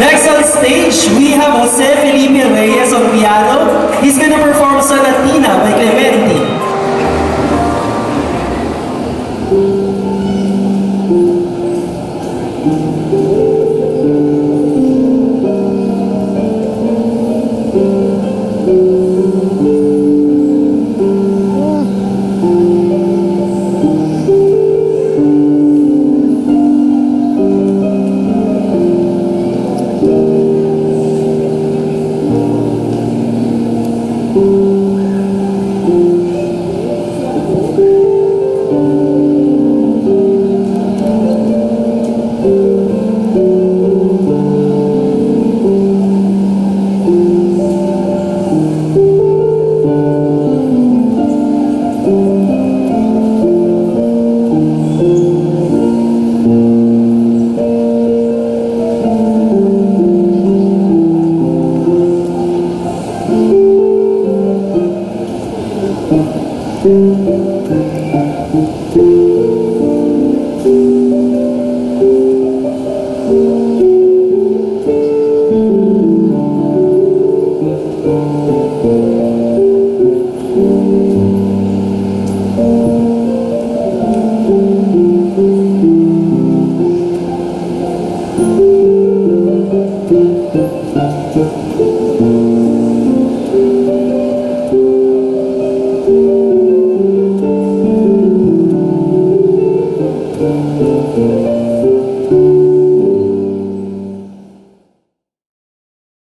Next on stage, we have Jose Felipe Reyes on piano. He's gonna perform Sonatina by Clementi. Thank you.